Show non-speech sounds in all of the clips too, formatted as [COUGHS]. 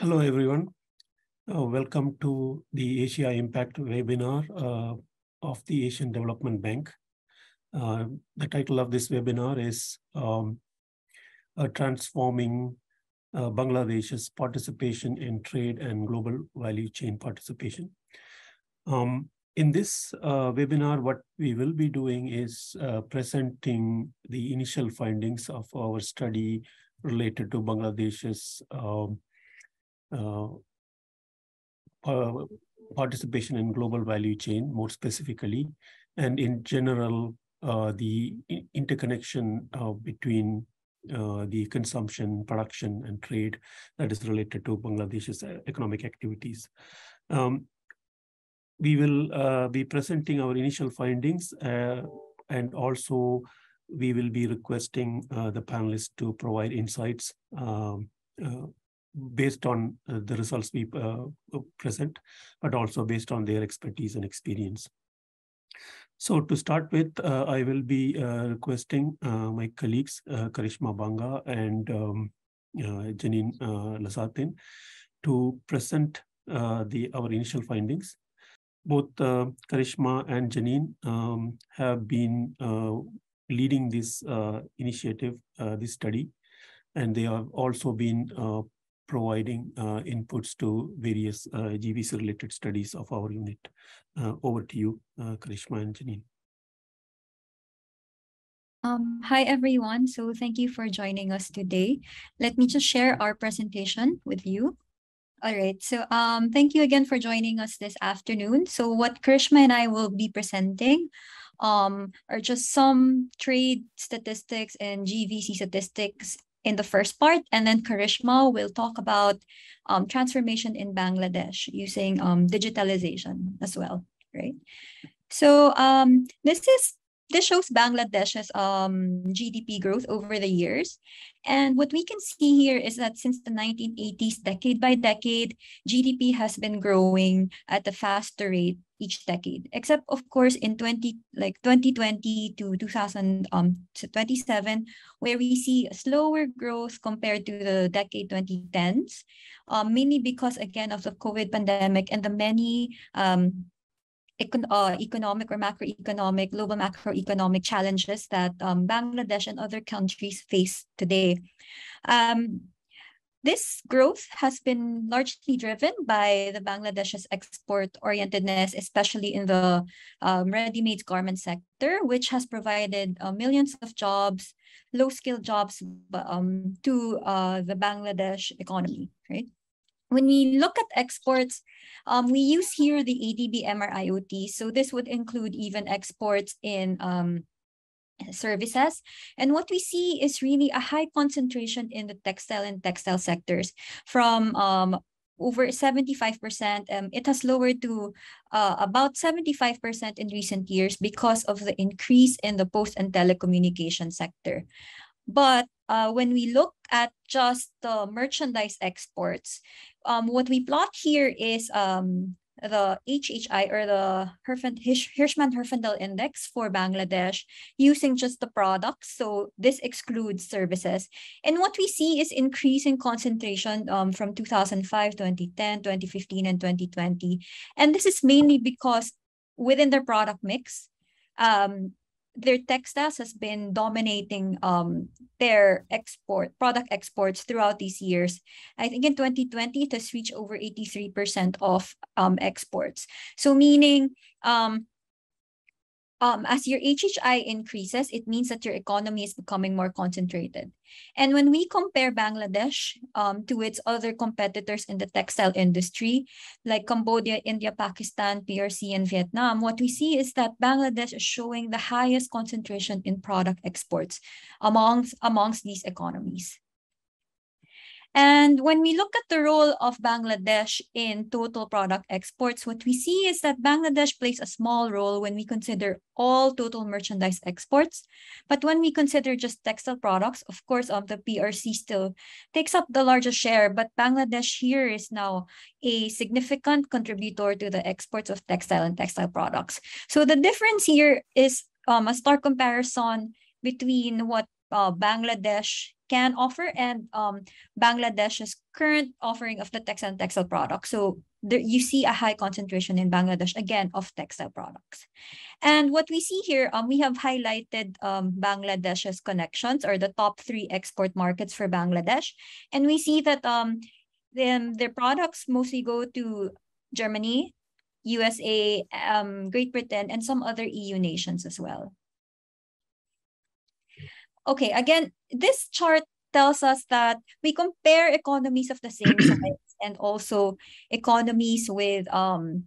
Hello, everyone. Uh, welcome to the Asia Impact webinar uh, of the Asian Development Bank. Uh, the title of this webinar is um, Transforming uh, Bangladesh's Participation in Trade and Global Value Chain Participation. Um, in this uh, webinar, what we will be doing is uh, presenting the initial findings of our study related to Bangladesh's um, participation in global value chain more specifically, and in general, uh, the interconnection uh, between uh, the consumption, production, and trade that is related to Bangladesh's economic activities. Um, we will uh, be presenting our initial findings uh, and also we will be requesting uh, the panelists to provide insights um, based on uh, the results we uh, present, but also based on their expertise and experience. So to start with, uh, I will be requesting my colleagues, Karishma Banga and um, Janine Lazatin, to present the our initial findings. Both Karishma and Janine um, have been leading this initiative, this study, and they have also been uh, providing uh, inputs to various uh, GVC-related studies of our unit. Uh, over to you, Karishma and Janine. Um, hi, everyone. So thank you for joining us today. Let me just share our presentation with you. All right. So um, thank you again for joining us this afternoon. So what Karishma and I will be presenting um, are just some trade statistics and GVC statistics in the first part, and then Karishma will talk about um, transformation in Bangladesh using um, digitalization as well, right? So um, this is this shows Bangladesh's um, GDP growth over the years. And what we can see here is that since the 1980s, decade by decade, GDP has been growing at a faster rate each decade, except of course in 20 like 2020 to 2000 um to 27, where we see a slower growth compared to the decade 2010s, um, mainly because again of the COVID pandemic and the many um econ uh, economic or macroeconomic, global macroeconomic challenges that um, Bangladesh and other countries face today. Um, this growth has been largely driven by the Bangladesh's export orientedness, especially in the um, ready-made garment sector, which has provided uh, millions of jobs, low-skilled jobs um, to uh, the Bangladesh economy, right? When we look at exports, um, we use here the ADB MRIOT. So this would include even exports in um, services. And what we see is really a high concentration in the textile and textile sectors from um, over 75%. Um, it has lowered to uh, about 75% in recent years because of the increase in the post and telecommunication sector. But uh, when we look at just the merchandise exports, um, what we plot here is um, the HHI or the Hirschman-Herfindahl Index for Bangladesh using just the products. So this excludes services. And what we see is increasing concentration um, from 2005, 2010, 2015, and 2020. And this is mainly because within their product mix, um, their textiles has been dominating um, their export product exports throughout these years. I think in 2020 it has reached over 83% of um, exports. So meaning um, um, as your HHI increases, it means that your economy is becoming more concentrated. And when we compare Bangladesh um, to its other competitors in the textile industry, like Cambodia, India, Pakistan, PRC, and Vietnam, what we see is that Bangladesh is showing the highest concentration in product exports amongst, amongst these economies. And when we look at the role of Bangladesh in total product exports, what we see is that Bangladesh plays a small role when we consider all total merchandise exports. But when we consider just textile products, of course, um, the PRC still takes up the largest share, but Bangladesh here is now a significant contributor to the exports of textile and textile products. So the difference here is um, a stark comparison between what uh, Bangladesh can offer and um, Bangladesh's current offering of the textile and textile products. So there, you see a high concentration in Bangladesh, again, of textile products. And what we see here, um, we have highlighted um, Bangladesh's connections or the top three export markets for Bangladesh. And we see that um, them, their products mostly go to Germany, USA, um, Great Britain, and some other EU nations as well. Okay, again, this chart tells us that we compare economies of the same [CLEARS THROAT] size and also economies with um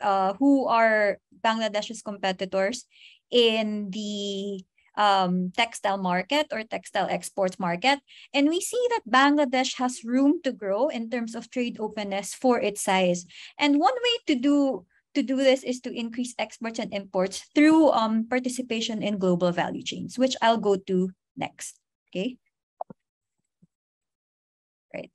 uh who are Bangladesh's competitors in the um, textile market or textile exports market. And we see that Bangladesh has room to grow in terms of trade openness for its size. And one way to do to do this is to increase exports and imports through um, participation in global value chains, which I'll go to next. Okay. Right.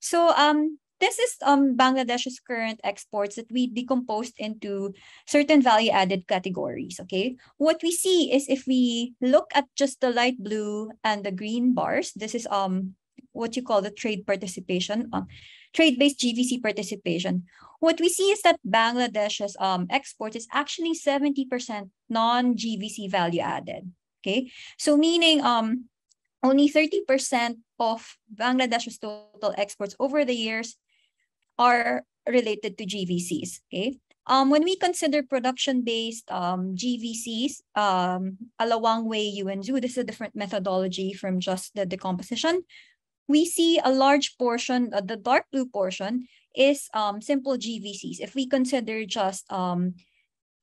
So um, this is um, Bangladesh's current exports that we decomposed into certain value-added categories, okay? What we see is if we look at just the light blue and the green bars, this is um what you call the trade participation, um, trade-based GVC participation. What we see is that Bangladesh's um, export is actually 70% non-GVC value added, okay? So meaning um only 30% of Bangladesh's total exports over the years are related to GVCs. Okay. Um, when we consider production-based um, GVCs, um, Alawang Wei, Yuanzhu, this is a different methodology from just the decomposition. We see a large portion, uh, the dark blue portion is um, simple GVCs. If we consider just um,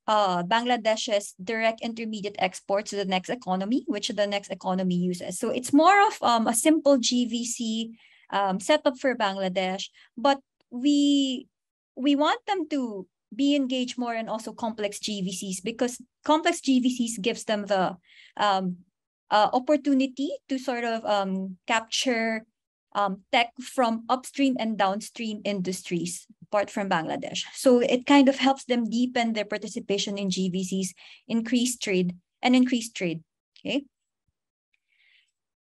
uh, Bangladesh's direct intermediate exports to the next economy, which the next economy uses. So it's more of um, a simple GVC um, setup for Bangladesh, but we we want them to be engaged more in also complex GVCs because complex GVCs gives them the um, uh, opportunity to sort of um, capture um, tech from upstream and downstream industries apart from Bangladesh. So it kind of helps them deepen their participation in GVCs, increase trade, and increase trade. Okay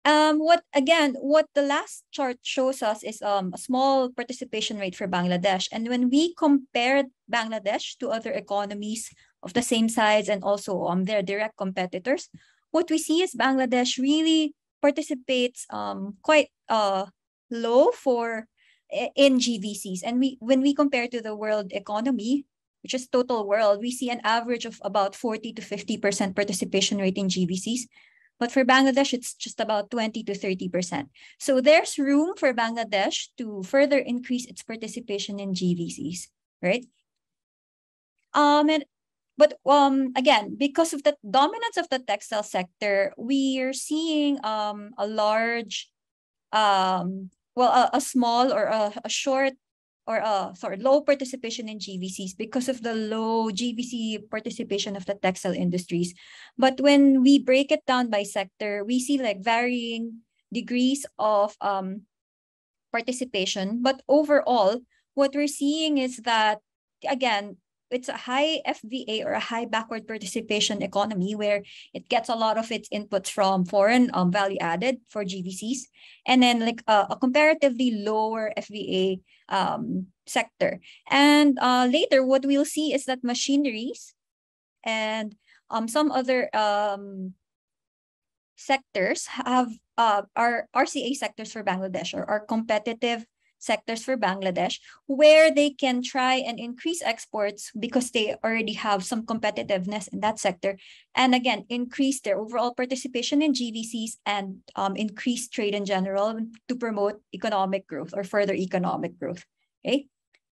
um, what again, what the last chart shows us is um, a small participation rate for Bangladesh. And when we compare Bangladesh to other economies of the same size and also um, their direct competitors, what we see is Bangladesh really participates um, quite uh, low for in GVCs. And we when we compare to the world economy, which is total world, we see an average of about 40 to 50% participation rate in GVCs, but for Bangladesh, it's just about 20 to 30%. So there's room for Bangladesh to further increase its participation in GVCs, right? Um, and, but um, again, because of the dominance of the textile sector, we are seeing um, a large, um, well, a, a small or a, a short or uh, sorry, low participation in GVCs because of the low GVC participation of the textile industries. But when we break it down by sector, we see like varying degrees of um, participation. But overall, what we're seeing is that, again, it's a high FVA or a high backward participation economy where it gets a lot of its inputs from foreign um, value added for GVCs, and then like uh, a comparatively lower FVA um, sector. And uh, later, what we'll see is that machineries and um, some other um, sectors have uh, are RCA sectors for Bangladesh or are competitive sectors for Bangladesh where they can try and increase exports because they already have some competitiveness in that sector. And again, increase their overall participation in GVCs and um, increase trade in general to promote economic growth or further economic growth. Okay.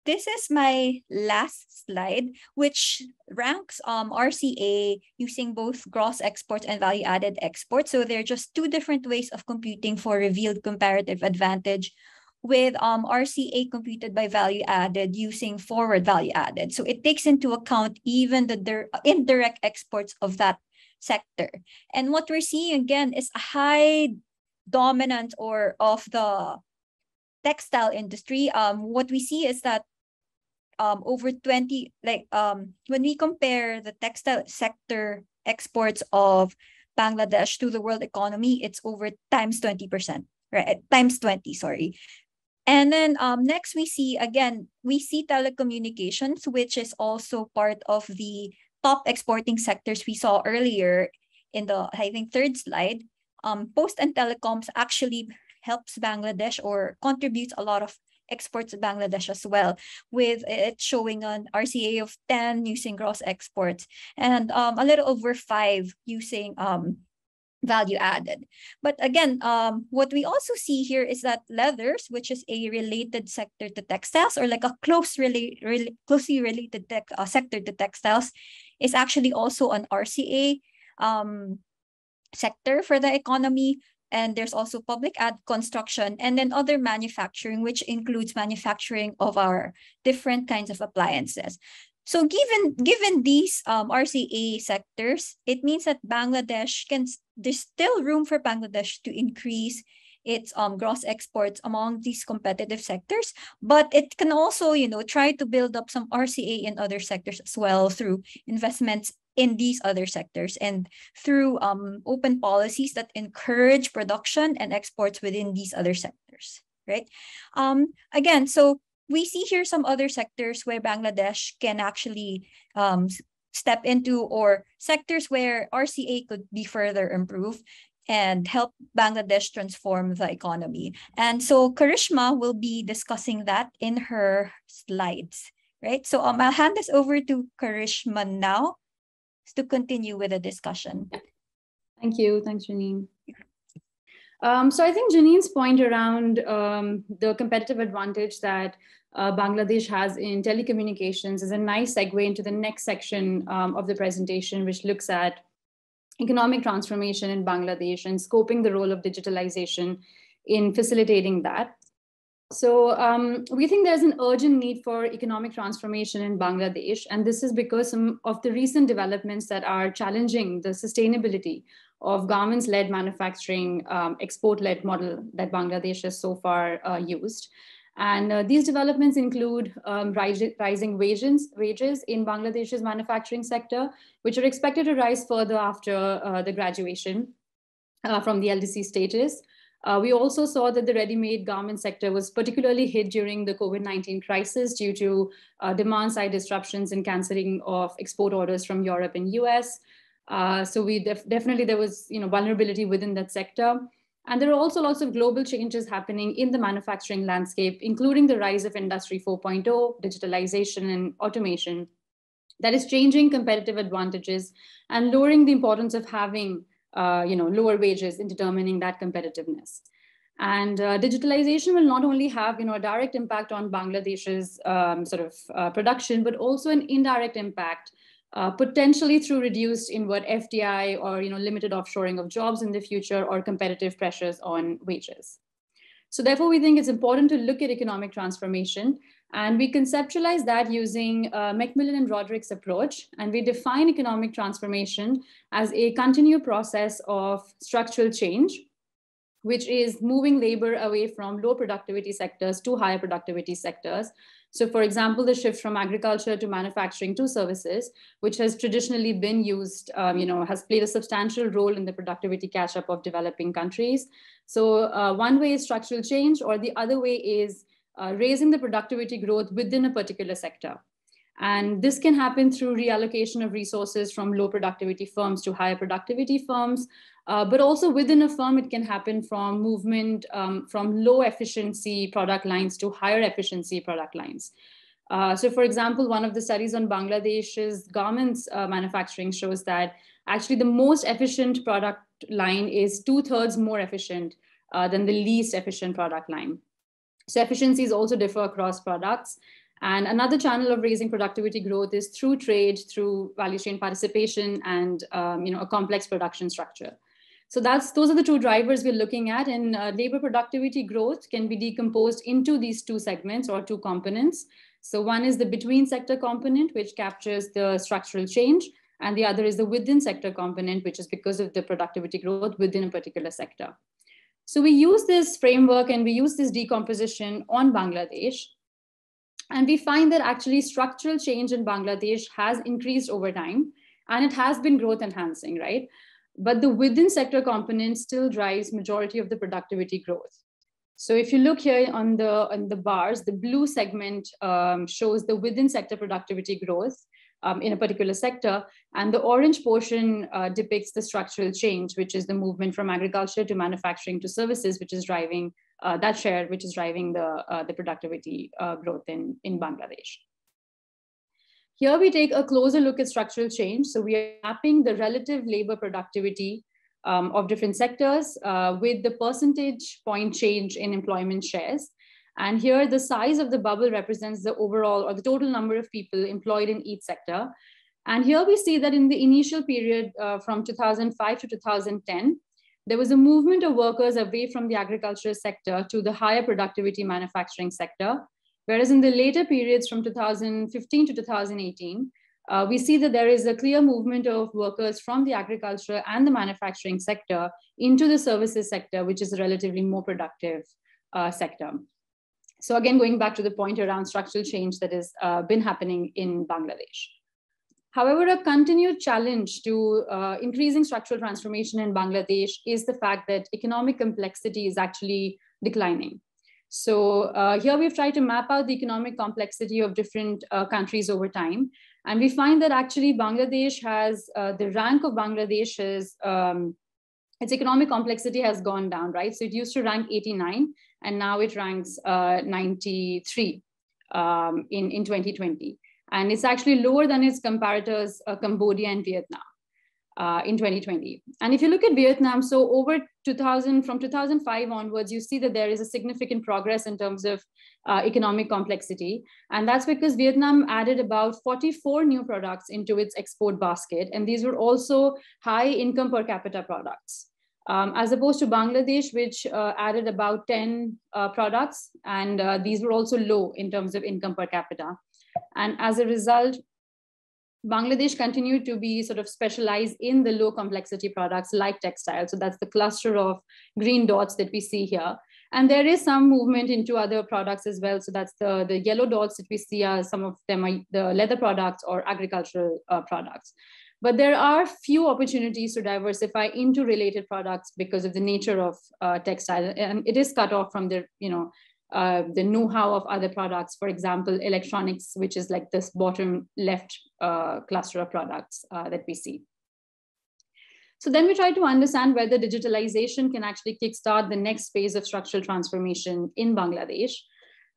This is my last slide, which ranks um, RCA using both gross exports and value-added exports. So they're just two different ways of computing for revealed comparative advantage with um, RCA computed by value added using forward value added. So it takes into account even the indirect exports of that sector. And what we're seeing again is a high dominance or of the textile industry. Um, what we see is that um, over 20, like um, when we compare the textile sector exports of Bangladesh to the world economy, it's over times 20%, right? Times 20, sorry. And then um, next we see, again, we see telecommunications, which is also part of the top exporting sectors we saw earlier in the, I think, third slide. Um, post and telecoms actually helps Bangladesh or contributes a lot of exports to Bangladesh as well, with it showing an RCA of 10 using gross exports and um, a little over five using um, value added. But again, um, what we also see here is that leathers, which is a related sector to textiles or like a close rela re closely related uh, sector to textiles, is actually also an RCA um, sector for the economy. And there's also public ad construction and then other manufacturing, which includes manufacturing of our different kinds of appliances. So given given these um, RCA sectors, it means that Bangladesh can there's still room for Bangladesh to increase its um, gross exports among these competitive sectors, but it can also, you know, try to build up some RCA in other sectors as well through investments in these other sectors and through um, open policies that encourage production and exports within these other sectors, right? Um, again, so we see here some other sectors where Bangladesh can actually um, step into or sectors where RCA could be further improved and help Bangladesh transform the economy. And so Karishma will be discussing that in her slides, right? So um, I'll hand this over to Karishma now to continue with the discussion. Thank you. Thanks, Janine. Um, so I think Janine's point around um, the competitive advantage that uh, Bangladesh has in telecommunications is a nice segue into the next section um, of the presentation, which looks at economic transformation in Bangladesh and scoping the role of digitalization in facilitating that. So um, we think there's an urgent need for economic transformation in Bangladesh, and this is because some of the recent developments that are challenging the sustainability of garments-led manufacturing, um, export-led model that Bangladesh has so far uh, used. And uh, these developments include um, rising wages, wages in Bangladesh's manufacturing sector, which are expected to rise further after uh, the graduation uh, from the LDC status. Uh, we also saw that the ready-made garment sector was particularly hit during the COVID-19 crisis due to uh, demand-side disruptions and canceling of export orders from Europe and US. Uh, so we def definitely there was you know vulnerability within that sector. And there are also lots of global changes happening in the manufacturing landscape, including the rise of Industry 4.0, digitalization, and automation that is changing competitive advantages and lowering the importance of having uh, you know, lower wages in determining that competitiveness. And uh, digitalization will not only have you know, a direct impact on Bangladesh's um, sort of uh, production, but also an indirect impact uh, potentially through reduced inward FDI or you know, limited offshoring of jobs in the future or competitive pressures on wages. So therefore, we think it's important to look at economic transformation and we conceptualize that using uh, McMillan and Rodrik's approach. And we define economic transformation as a continued process of structural change, which is moving labor away from low productivity sectors to higher productivity sectors so for example, the shift from agriculture to manufacturing to services, which has traditionally been used, um, you know, has played a substantial role in the productivity catch up of developing countries. So uh, one way is structural change or the other way is uh, raising the productivity growth within a particular sector. And this can happen through reallocation of resources from low productivity firms to higher productivity firms, uh, but also within a firm, it can happen from movement um, from low efficiency product lines to higher efficiency product lines. Uh, so for example, one of the studies on Bangladesh's garments uh, manufacturing shows that actually the most efficient product line is two thirds more efficient uh, than the least efficient product line. So efficiencies also differ across products. And another channel of raising productivity growth is through trade, through value chain participation, and um, you know, a complex production structure. So that's those are the two drivers we're looking at. And uh, labor productivity growth can be decomposed into these two segments or two components. So one is the between sector component, which captures the structural change. And the other is the within sector component, which is because of the productivity growth within a particular sector. So we use this framework and we use this decomposition on Bangladesh. And we find that actually structural change in Bangladesh has increased over time and it has been growth enhancing, right? But the within sector component still drives majority of the productivity growth. So if you look here on the, on the bars, the blue segment um, shows the within sector productivity growth um, in a particular sector. And the orange portion uh, depicts the structural change, which is the movement from agriculture to manufacturing to services, which is driving uh, that share, which is driving the, uh, the productivity uh, growth in, in Bangladesh. Here we take a closer look at structural change. So we are mapping the relative labor productivity um, of different sectors uh, with the percentage point change in employment shares. And here the size of the bubble represents the overall or the total number of people employed in each sector. And here we see that in the initial period uh, from 2005 to 2010, there was a movement of workers away from the agricultural sector to the higher productivity manufacturing sector. Whereas in the later periods from 2015 to 2018, uh, we see that there is a clear movement of workers from the agriculture and the manufacturing sector into the services sector, which is a relatively more productive uh, sector. So again, going back to the point around structural change that has uh, been happening in Bangladesh. However, a continued challenge to uh, increasing structural transformation in Bangladesh is the fact that economic complexity is actually declining. So uh, here we've tried to map out the economic complexity of different uh, countries over time. And we find that actually Bangladesh has, uh, the rank of Bangladesh is, um, its economic complexity has gone down, right? So it used to rank 89 and now it ranks uh, 93 um, in, in 2020. And it's actually lower than its comparators, uh, Cambodia and Vietnam uh, in 2020. And if you look at Vietnam, so over 2000, from 2005 onwards, you see that there is a significant progress in terms of uh, economic complexity. And that's because Vietnam added about 44 new products into its export basket. And these were also high income per capita products. Um, as opposed to Bangladesh, which uh, added about 10 uh, products, and uh, these were also low in terms of income per capita. And as a result, Bangladesh continued to be sort of specialized in the low complexity products like textiles. So that's the cluster of green dots that we see here. And there is some movement into other products as well. So that's the, the yellow dots that we see are some of them are the leather products or agricultural uh, products. But there are few opportunities to diversify into related products because of the nature of uh, textile. And it is cut off from the, you know, uh, the know-how of other products, for example, electronics, which is like this bottom left uh, cluster of products uh, that we see. So then we try to understand whether digitalization can actually kickstart the next phase of structural transformation in Bangladesh.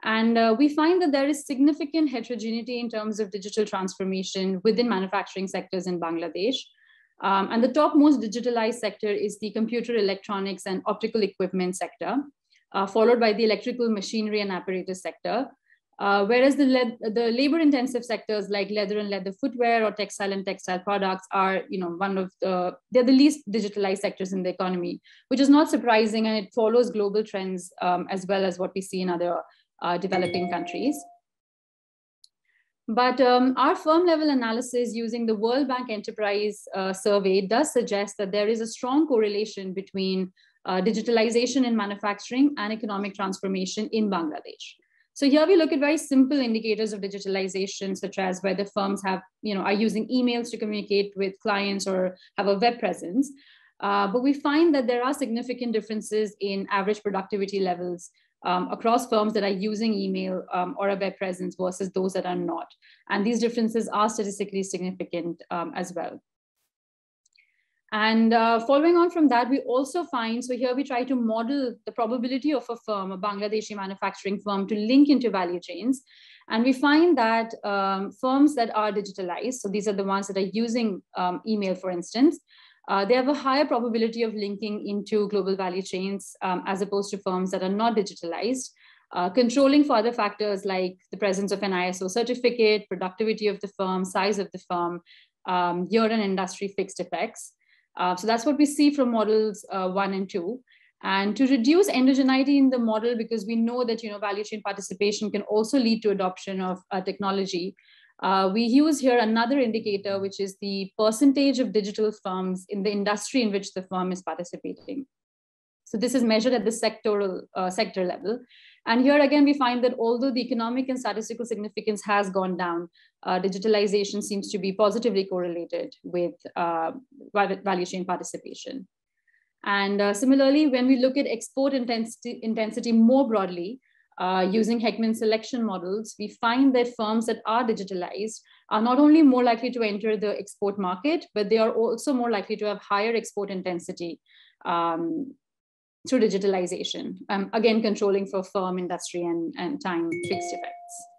And uh, we find that there is significant heterogeneity in terms of digital transformation within manufacturing sectors in Bangladesh. Um, and the top most digitalized sector is the computer electronics and optical equipment sector uh, followed by the electrical machinery and apparatus sector. Uh, whereas the, the labor intensive sectors like leather and leather footwear or textile and textile products are, you know, one of the, they're the least digitalized sectors in the economy, which is not surprising and it follows global trends um, as well as what we see in other uh, developing countries. But um, our firm level analysis using the World Bank Enterprise uh, Survey does suggest that there is a strong correlation between uh, digitalization in manufacturing and economic transformation in Bangladesh. So here we look at very simple indicators of digitalization, such as whether firms have, you know, are using emails to communicate with clients or have a web presence. Uh, but we find that there are significant differences in average productivity levels um, across firms that are using email um, or a web presence versus those that are not. And these differences are statistically significant um, as well. And uh, following on from that, we also find, so here we try to model the probability of a firm, a Bangladeshi manufacturing firm to link into value chains. And we find that um, firms that are digitalized, so these are the ones that are using um, email, for instance, uh, they have a higher probability of linking into global value chains um, as opposed to firms that are not digitalized. Uh, controlling for other factors like the presence of an ISO certificate, productivity of the firm, size of the firm, um, year and industry fixed effects. Uh, so that's what we see from models uh, one and two. And to reduce endogeneity in the model, because we know that you know value chain participation can also lead to adoption of uh, technology, uh, we use here another indicator, which is the percentage of digital firms in the industry in which the firm is participating. So this is measured at the sectoral uh, sector level. And here again, we find that although the economic and statistical significance has gone down, uh, digitalization seems to be positively correlated with uh, value chain participation. And uh, similarly, when we look at export intensity, intensity more broadly, uh, using Heckman selection models, we find that firms that are digitalized are not only more likely to enter the export market, but they are also more likely to have higher export intensity um, through digitalization. Um, again, controlling for firm, industry, and, and time fixed effects.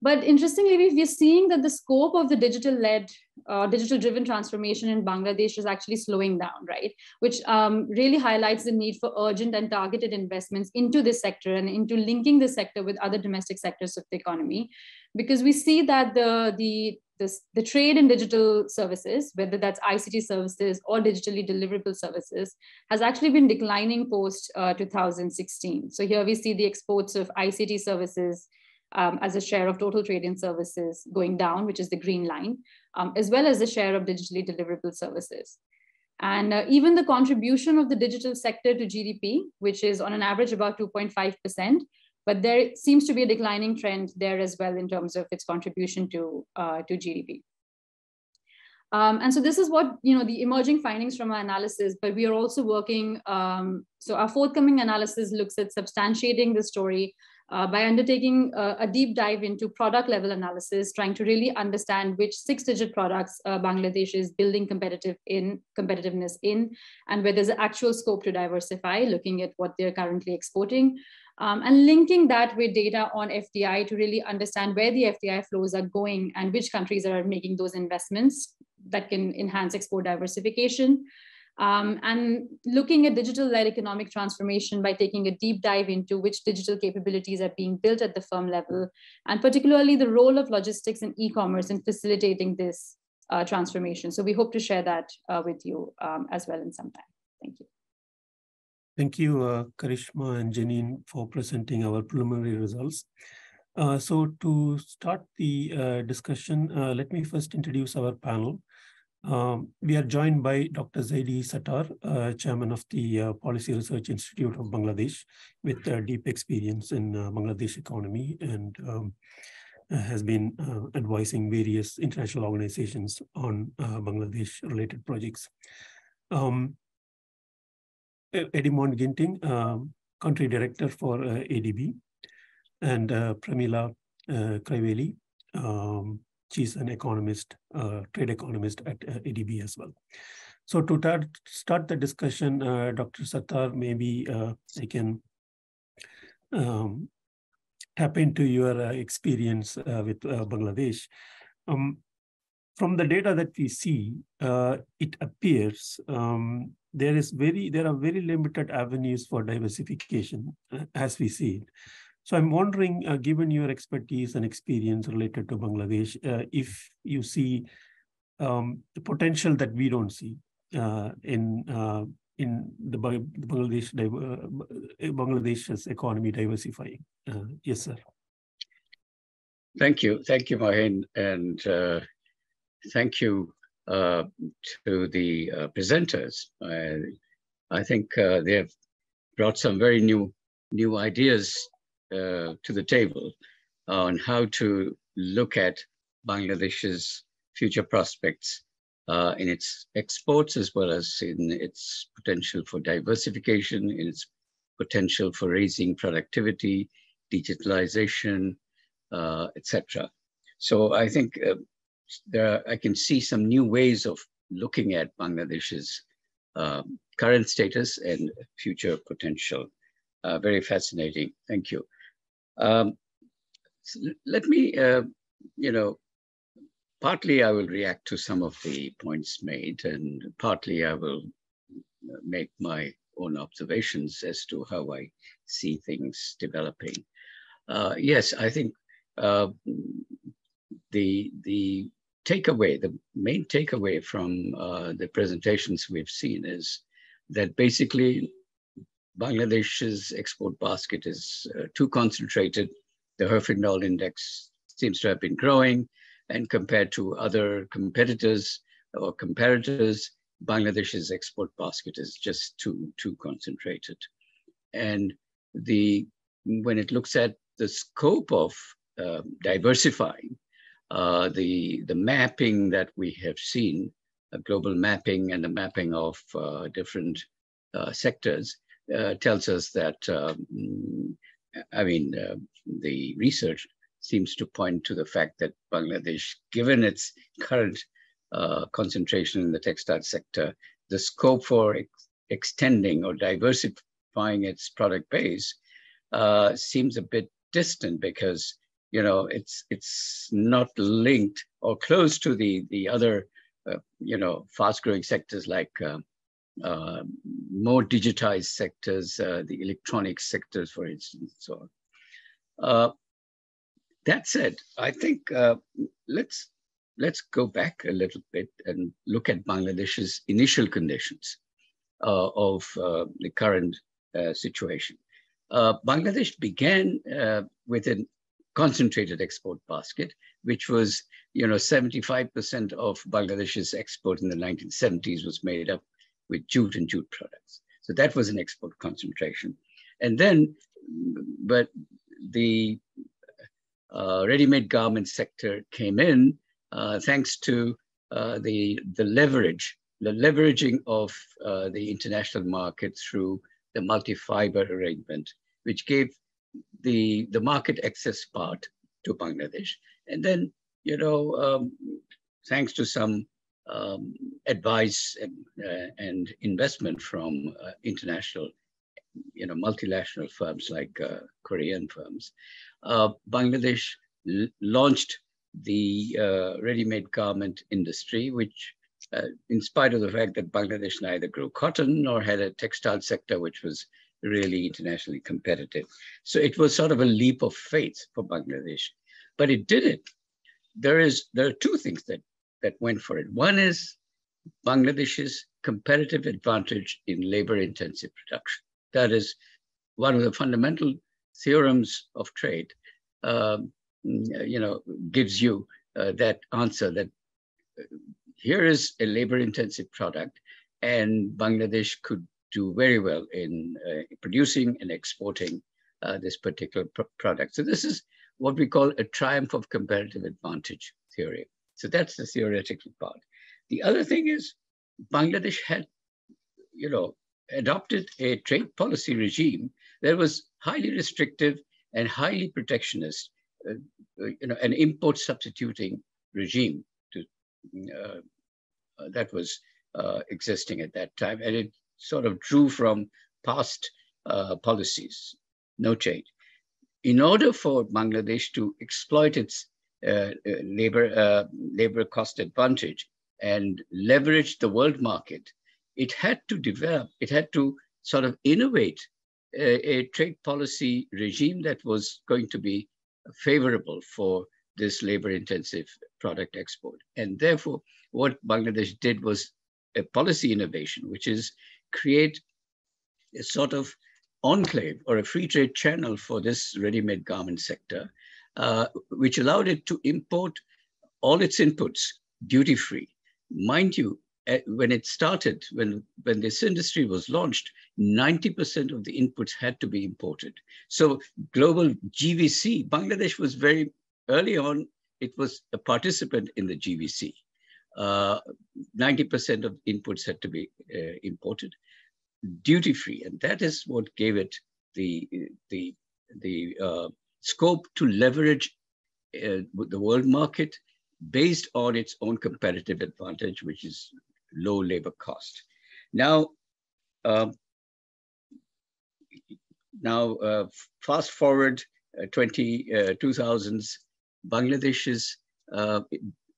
But interestingly, we're seeing that the scope of the digital-led, uh, digital-driven transformation in Bangladesh is actually slowing down, right? Which um, really highlights the need for urgent and targeted investments into this sector and into linking the sector with other domestic sectors of the economy, because we see that the the this, the trade in digital services, whether that's ICT services or digitally deliverable services, has actually been declining post uh, 2016. So here we see the exports of ICT services um, as a share of total trade in services going down, which is the green line, um, as well as the share of digitally deliverable services. And uh, even the contribution of the digital sector to GDP, which is on an average about 2.5%, but there seems to be a declining trend there as well in terms of its contribution to, uh, to GDP. Um, and so this is what, you know, the emerging findings from our analysis, but we are also working, um, so our forthcoming analysis looks at substantiating the story uh, by undertaking a, a, deep dive into product level analysis, trying to really understand which six digit products uh, Bangladesh is building competitive in competitiveness in, and where there's actual scope to diversify, looking at what they're currently exporting. Um, and linking that with data on FDI to really understand where the FDI flows are going and which countries are making those investments that can enhance export diversification. Um, and looking at digital-led economic transformation by taking a deep dive into which digital capabilities are being built at the firm level, and particularly the role of logistics and e-commerce in facilitating this uh, transformation. So we hope to share that uh, with you um, as well in some time. Thank you. Thank you, uh, Karishma and Janine, for presenting our preliminary results. Uh, so to start the uh, discussion, uh, let me first introduce our panel. Um, we are joined by Dr. Zaidi Sattar, uh, chairman of the uh, Policy Research Institute of Bangladesh, with uh, deep experience in uh, Bangladesh economy and um, uh, has been uh, advising various international organizations on Bangladesh-related projects. Um, Edimon Ginting, um, country director for ADB, and Pramila uh, um, She's an economist, uh, trade economist at uh, ADB as well. So to start, start the discussion, uh, Dr. Sattar, maybe uh, I can um, tap into your uh, experience uh, with Bangladesh. Um, from the data that we see, it appears um, there is very there are very limited avenues for diversification as we see it. So I'm wondering, uh, given your expertise and experience related to Bangladesh, uh, if you see um, the potential that we don't see uh, in uh, in the Bangladesh uh, Bangladesh's economy diversifying. Uh, yes, sir. Thank you, thank you, Mahin, and thank you to the presenters. I, I think they have brought some very new new ideas uh, to the table on how to look at Bangladesh's future prospects uh, in its exports as well as in its potential for diversification, in its potential for raising productivity, digitalization, uh, etc. So I think uh, there are, I can see some new ways of looking at Bangladesh's um, current status and future potential. Uh, very fascinating. Thank you. Um, let me, uh, you know, partly I will react to some of the points made, and partly I will make my own observations as to how I see things developing. Uh, yes, I think uh, the the takeaway, the main takeaway from uh, the presentations we've seen is that basically Bangladesh's export basket is uh, too concentrated. The Herfindahl index seems to have been growing, and compared to other competitors or comparators, Bangladesh's export basket is just too too concentrated. And the when it looks at the scope of uh, diversifying, uh, the, the mapping that we have seen, a global mapping and the mapping of uh, different uh, sectors uh, tells us that, um, I mean, uh, the research seems to point to the fact that Bangladesh, given its current concentration in the textile sector, the scope for ex extending or diversifying its product base uh, seems a bit distant because you know it's it's not linked or close to the the other uh, you know fast growing sectors like uh, uh, more digitized sectors uh, the electronic sectors for instance so uh, that said i think uh, let's let's go back a little bit and look at bangladesh's initial conditions of the current situation. Uh, Bangladesh began uh, with a concentrated export basket, which was, you know, 75% of Bangladesh's export in the 1970s was made up with jute and jute products. So that was an export concentration. And then, but the uh, ready-made garment sector came in uh, thanks to uh, the, the leverage, the leveraging of uh, the international market through the multi-fiber arrangement, which gave the, the market access part to Bangladesh. And then, you know, um, thanks to some um, advice and, uh, and, investment from uh, international, you know, multinational firms like uh, Korean firms, uh, Bangladesh launched the uh, ready-made garment industry, which uh, in spite of the fact that Bangladesh neither grew cotton nor had a textile sector which was really internationally competitive. So it was sort of a leap of faith for Bangladesh, but it did it. There is there are two things that that went for it. One is Bangladesh's competitive advantage in labor-intensive production. That is one of the fundamental theorems of trade. Um, you know, gives you uh, that answer that here is a labor intensive product and Bangladesh could do very well in uh, producing and exporting uh, this particular pr product. So this is what we call a triumph of comparative advantage theory. So that's the theoretical part. The other thing is Bangladesh had, you know, adopted a trade policy regime that was highly restrictive and highly protectionist, uh, you know, an import substituting regime uh, uh, that was uh, existing at that time. And it sort of drew from past policies, no change. In order for Bangladesh to exploit its Uh, labor, uh, labor cost advantage and leverage the world market, it had to develop, it had to sort of innovate a, a, trade policy regime that was going to be favorable for this labor intensive product export. And therefore, what Bangladesh did was a policy innovation, which is create a sort of enclave or a free trade channel for this ready-made garment sector, uh, which allowed it to import all its inputs duty-free. Mind you, uh, when it started, when, when this industry was launched, 90% of the inputs had to be imported. So global GVC, Bangladesh was very early on, it was a participant in the GVC. 90% uh, of inputs had to be uh, imported, duty free, and that is what gave it the the the uh, scope to leverage uh, the world market based on its own competitive advantage, which is low labor cost. Now, um, now uh, fast forward uh, 20, 2000s, Bangladesh's uh,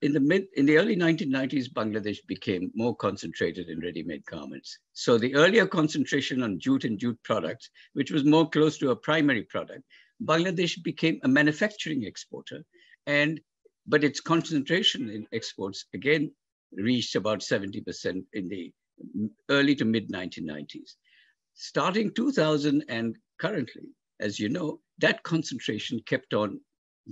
in the mid in the early 1990s, Bangladesh became more concentrated in ready-made garments. So the earlier concentration on jute and jute products, which was more close to a primary product, Bangladesh became a manufacturing exporter, and but its concentration in exports again reached about 70% in the early to mid 1990s. Starting 2000 and currently, as you know, that concentration kept on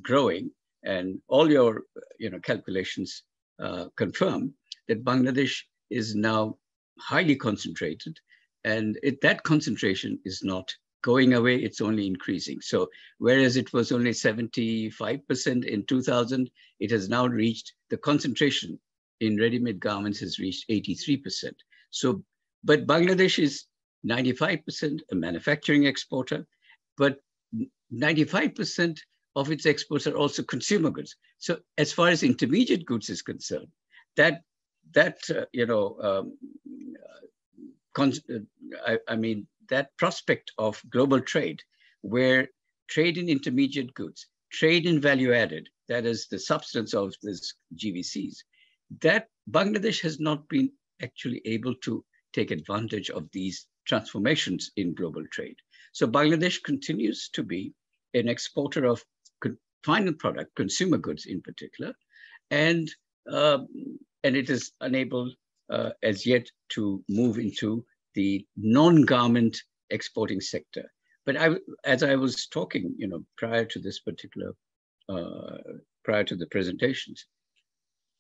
growing and all your you know, calculations uh, confirm that Bangladesh is now highly concentrated and it, that concentration is not going away, it's only increasing. So whereas it was only 75% in 2000, it has now reached, the concentration in ready-made garments has reached 83%. So, but Bangladesh is 95% a manufacturing exporter, but 95% of its exports are also consumer goods. So as far as intermediate goods is concerned, that, that uh, you know, um, uh, I, I mean, that prospect of global trade, where trade in intermediate goods, trade in value added, that is the substance of this GVCs, that Bangladesh has not been actually able to take advantage of these transformations in global trade. So Bangladesh continues to be an exporter of final product, consumer goods in particular, and, uh, and it is unable uh, as yet to move into the non-garment exporting sector. But I, as I was talking, you know, prior to this particular, uh, prior to the presentations,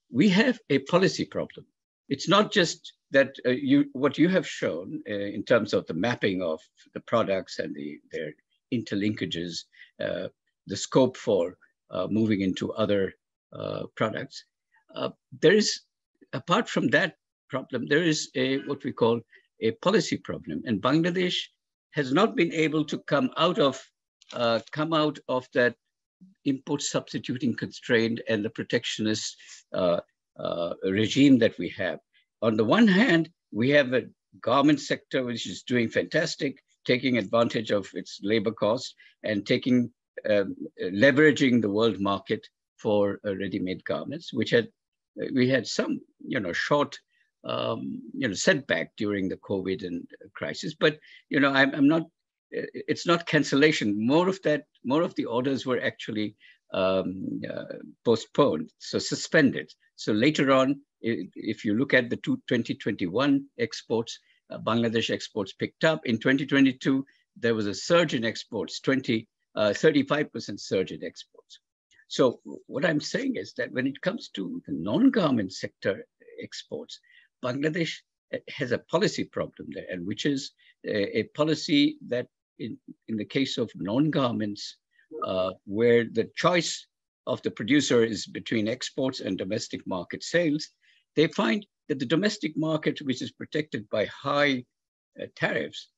we have a policy problem. It's not just that uh, you, what you have shown uh, in terms of the mapping of the products and the, their interlinkages, uh, the scope for uh, moving into other uh, products. there is, apart from that problem, there is a what we call a policy problem. And Bangladesh has not been able to come out of uh, come out of that import substituting constraint and the protectionist uh, uh, regime that we have. On the one hand, we have a garment sector which is doing fantastic, taking advantage of its labor cost and taking um, leveraging the world market for uh, ready-made garments, which had we had some you know short um, you know, setback during the COVID and crisis. But you know, I'm, I'm not. It's not cancellation. More of that, more of the orders were actually um, uh, postponed, so suspended. So later on, if you look at the 2021 exports, uh, Bangladesh exports picked up. In 2022, there was a surge in exports, 20, 35% uh, surge in exports. So what I'm saying is that when it comes to the non-garment sector exports, Bangladesh has a policy problem there, and which is a, a policy that, in, in the case of non-garments, uh, where the choice of the producer is between exports and domestic market sales, they find that the domestic market, which is protected by high uh, tariffs,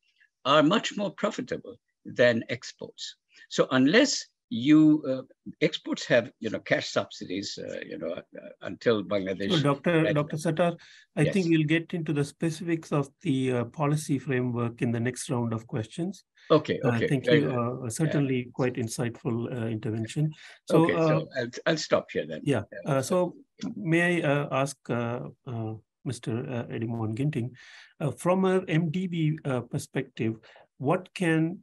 are much more profitable than exports. So unless you uh, exports have you know cash subsidies uh, you know uh, until Bangladesh. So Dr. Dr. Sattar I yes. think we'll get into the specifics of the uh, policy framework in the next round of questions. Okay. Uh, okay. thank you. Uh, certainly yeah. quite insightful intervention. So, okay, so I'll, I'll stop here then. Yeah. so may I ask Mr. Edimon Ginting, from a MDB perspective, what can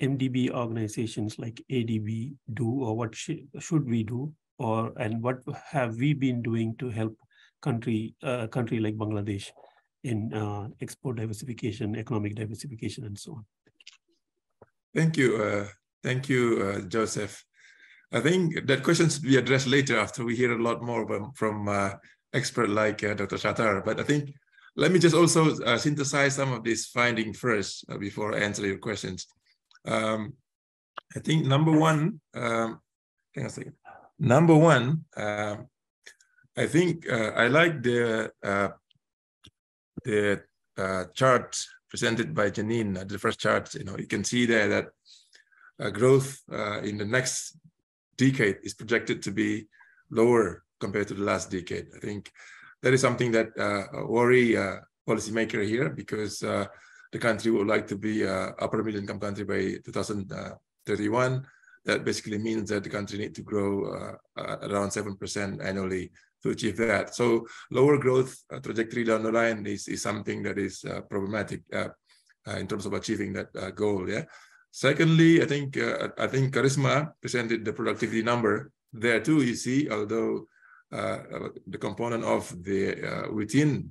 MDB organizations like ADB do, or what sh should we do, or and what have we been doing to help country uh, country like Bangladesh in uh, export diversification, economic diversification, and so on. Thank you, uh, thank you, uh, Joseph. I think that question should be addressed later after we hear a lot more from, from uh, expert like uh, Dr. Sattar. But I think let me just also synthesize some of these findings first before I answer your questions. Um, I think number one, um, hang on a second. Number one, uh, I think uh, I like the uh, the uh, chart presented by Janine, uh, the first chart. You know, you can see there that uh, growth in the next decade is projected to be lower compared to the last decade. I think that is something that worry policymaker here because the country would like to be a upper middle income country by 2031. That basically means that the country need to grow uh, around 7% annually to achieve that. So lower growth uh, trajectory down the line is, is something that is uh, problematic uh, uh, in terms of achieving that uh, goal. Yeah. Secondly, I think I think Karishma presented the productivity number there too. You see, although the component of the within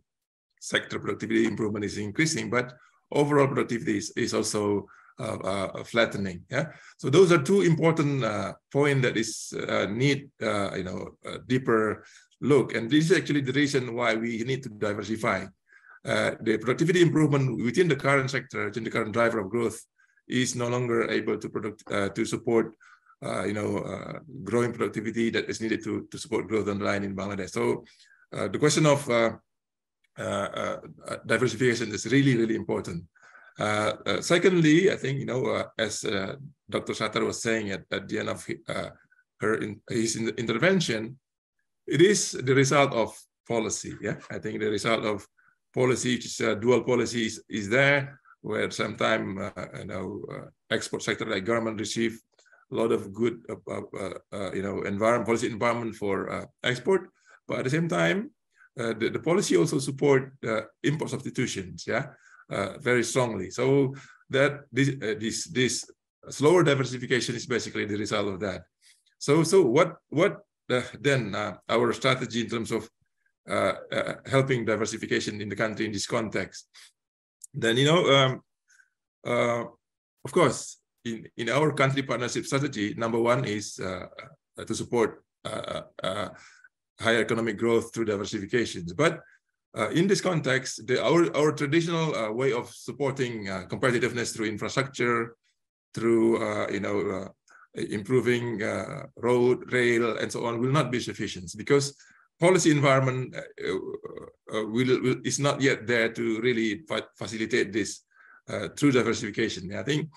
sector productivity improvement is increasing, but overall productivity is, is also uh, uh, flattening. Yeah. So those are two important uh, points that is uh, need you know a deeper look, and this is actually the reason why we need to diversify. the productivity improvement within the current sector, within the current driver of growth, is no longer able to product to support uh, you know uh, growing productivity that is needed to to support growth underlying in Bangladesh. So uh, the question of Uh, uh, uh, diversification is really really important. secondly, I think you know as Dr. Sattar was saying at, at the end of her in, his in intervention, it is the result of policy. Yeah, I think the result of policy, which is dual policy, is, there where sometimes uh, you know uh, export sector like government receive a lot of good uh, you know environment policy environment for export, but at the same time the, the policy also support import substitutions. Yeah, very strongly. So that this this this slower diversification is basically the result of that. So so what what uh, then uh, our strategy in terms of uh, helping diversification in the country in this context? Then, you know, um, uh, of course, in, in our country partnership strategy, number one is uh, uh to support uh, uh, higher economic growth through diversifications. But in this context, the, our, our traditional way of supporting competitiveness through infrastructure, through, you know, improving road, rail, and so on will not be sufficient because policy environment uh, uh, will, will, is not yet there to really fa facilitate this uh, through diversification. I think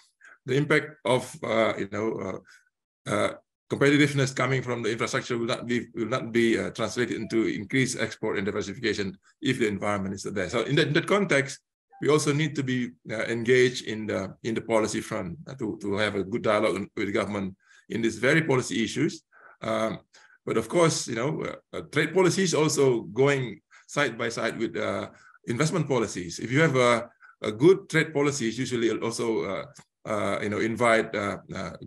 the impact of uh, you know uh, uh, competitiveness coming from the infrastructure will not be will not be translated into increased export and diversification if the environment is there. So in that, in that context, we also need to be engaged in the in the policy front to to have a good dialogue with the government in these very policy issues. Um, but of course, you know, uh, uh, trade policies also going side by side with uh, investment policies. If you have a, a good trade policy, policies, usually also uh, uh, you know invite uh,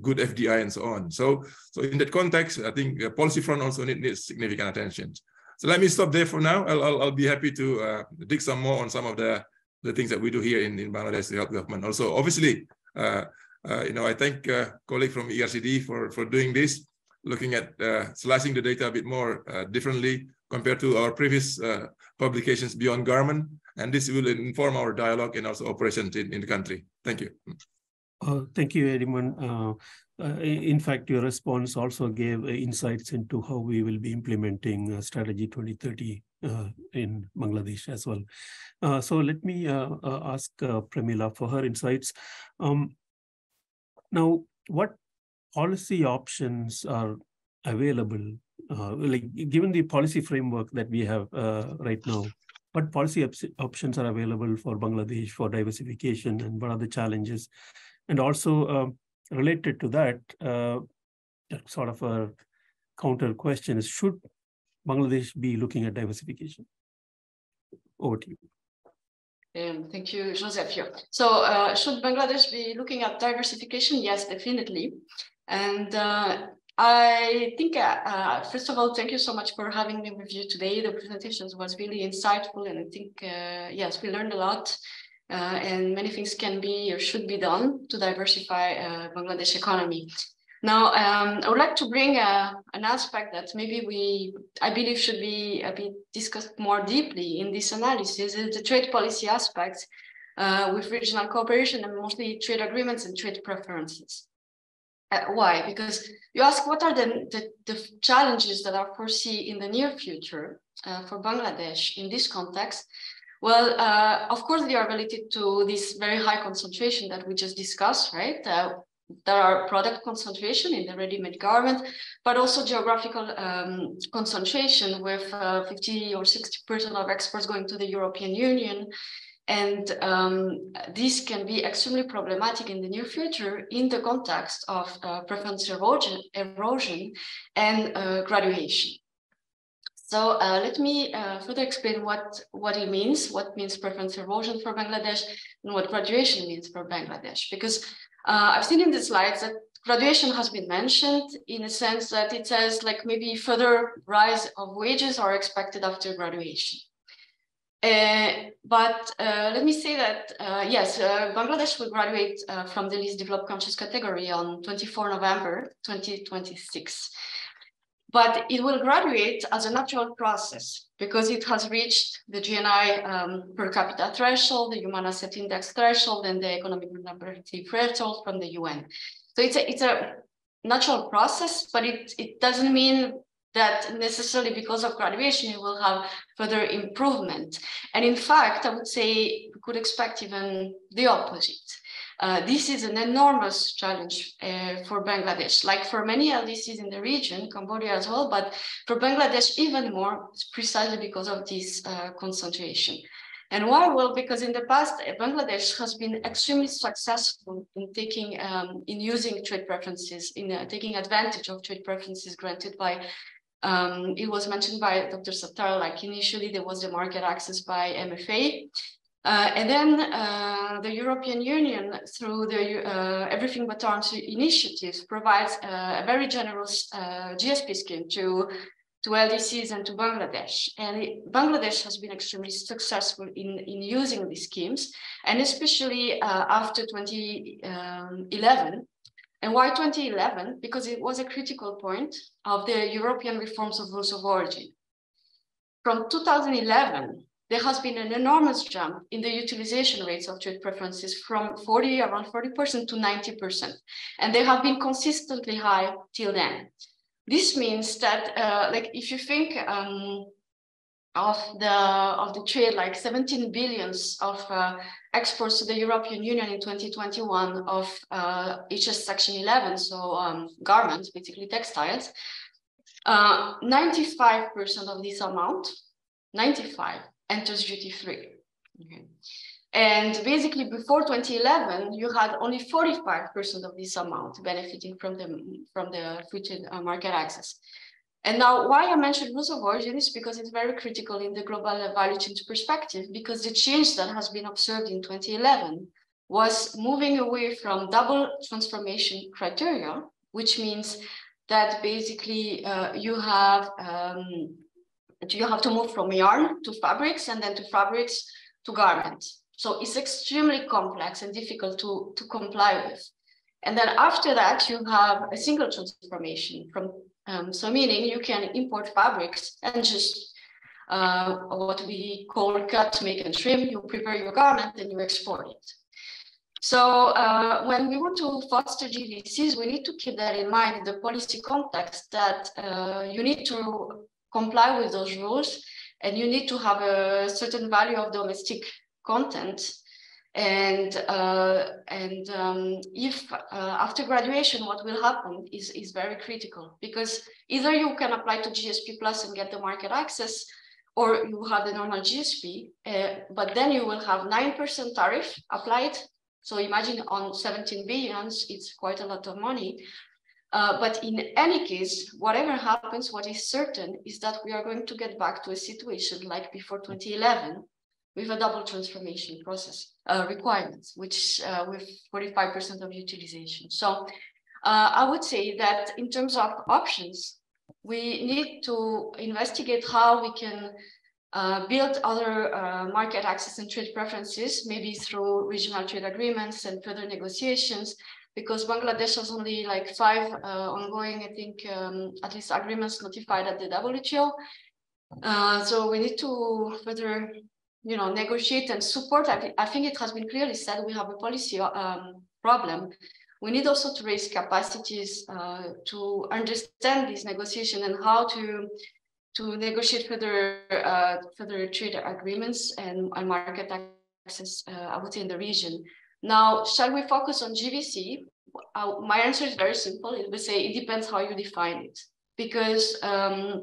good FDI and so on. So so in that context, I think the policy front also need, needs significant attention. So let me stop there for now. I'll, I'll, I'll be happy to dig some more on some of the the things that we do here in, in Bangladesh to help government. Also, obviously, you know, I thank a colleague from ERCD for for doing this looking at uh, slicing the data a bit more uh, differently compared to our previous uh, publications beyond garment. And this will inform our dialogue and also operations in, in the country. Thank you. Uh, thank you, Edimon. Uh, uh, in fact, your response also gave insights into how we will be implementing Strategy 2030 in Bangladesh as well. so let me ask Pramila for her insights. Um, now, what policy options are available, uh, like given the policy framework that we have uh, right now, what policy op options are available for Bangladesh for diversification and what are the challenges? And also uh, related to that, uh, sort of a counter question is, should Bangladesh be looking at diversification? Over to you. Um, thank you, Joseph. Here. So, uh, should Bangladesh be looking at diversification? Yes, definitely. And uh, I think, uh, uh, first of all, thank you so much for having me with you today. The presentations was really insightful, and I think, uh, yes, we learned a lot. Uh, and many things can be or should be done to diversify uh, Bangladesh economy. Now, um, I would like to bring an aspect that maybe we, I believe, should be a bit discussed more deeply in this analysis is the trade policy aspects with regional cooperation and mostly trade agreements and trade preferences. Uh, why? Because you ask what are the, the, the, challenges that are foreseen in the near future uh, for Bangladesh in this context? Well, uh, of course, they are related to this very high concentration that we just discussed, right? Uh, there are product concentration in the ready-made garment, but also geographical um, concentration with uh, 50 or 60% of exports going to the European Union and um, this can be extremely problematic in the near future in the context of uh, preference erosion, erosion and uh, graduation. So uh, let me uh, further explain what, what it means, what means preference erosion for Bangladesh and what graduation means for Bangladesh. Because uh, I've seen in the slides that graduation has been mentioned in a sense that it says like maybe further rise of wages are expected after graduation. Uh, but uh, let me say that, uh, yes, uh, Bangladesh will graduate uh, from the least developed countries category on 24 November 2026. But it will graduate as a natural process because it has reached the GNI um, per capita threshold, the Human Asset Index threshold, and the economic vulnerability threshold from the UN. So it's a, it's a natural process, but it, it doesn't mean that necessarily because of graduation, it will have further improvement. And in fact, I would say we could expect even the opposite. Uh, this is an enormous challenge uh, for Bangladesh, like for many LDCs in the region, Cambodia as well, but for Bangladesh even more, precisely because of this uh, concentration. And why? Well, because in the past, Bangladesh has been extremely successful in taking, um, in using trade preferences, in uh, taking advantage of trade preferences granted by um, it was mentioned by Dr. Sattar, like initially there was the market access by MFA, uh, and then uh, the European Union, through the uh, Everything But Arms initiative, provides uh, a very generous uh, GSP scheme to, to LDCs and to Bangladesh. And it, Bangladesh has been extremely successful in, in using these schemes, and especially uh, after 2011. And why 2011? Because it was a critical point of the European reforms of rules of origin. From 2011, there has been an enormous jump in the utilization rates of trade preferences from 40, around 40% to 90%. And they have been consistently high till then. This means that, uh, like, if you think um, of the of the trade, like 17 billions of uh, exports to the European Union in 2021 of uh, HS Section 11, so um, garments, basically textiles, 95% uh, of this amount, 95 enters duty free. Okay. And basically before 2011, you had only 45% of this amount benefiting from the, from the free trade uh, market access. And now why I mentioned rules of origin is because it's very critical in the global value chain perspective, because the change that has been observed in 2011 was moving away from double transformation criteria, which means that basically uh, you have um, you have to move from yarn to fabrics and then to fabrics to garments. So it's extremely complex and difficult to, to comply with. And then after that, you have a single transformation from, um, so meaning you can import fabrics and just uh, what we call cut, make, and trim. You prepare your garment and you export it. So uh, when we want to foster GVCs, we need to keep that in mind the policy context that uh, you need to comply with those rules and you need to have a certain value of domestic content. And uh, and um, if uh, after graduation what will happen is is very critical because either you can apply to gsp plus and get the market access or you have the normal gsp uh, but then you will have 9% tariff applied. So imagine on 17 billions it's quite a lot of money uh, but in any case, whatever happens, what is certain is that we are going to get back to a situation like before 2011 with a double transformation process uh, requirements, which uh, with 45% of utilization. So uh, I would say that in terms of options, we need to investigate how we can uh, build other uh, market access and trade preferences, maybe through regional trade agreements and further negotiations, because Bangladesh has only like five uh, ongoing, I think, um, at least agreements notified at the WTO. Uh, so we need to further, you know, negotiate and support. I, I think it has been clearly said we have a policy um, problem. We need also to raise capacities uh, to understand this negotiation and how to to negotiate further uh, further trade agreements and, and market access. Uh, I would say in the region. Now, shall we focus on GVC? Uh, my answer is very simple. It will say it depends how you define it. Because um,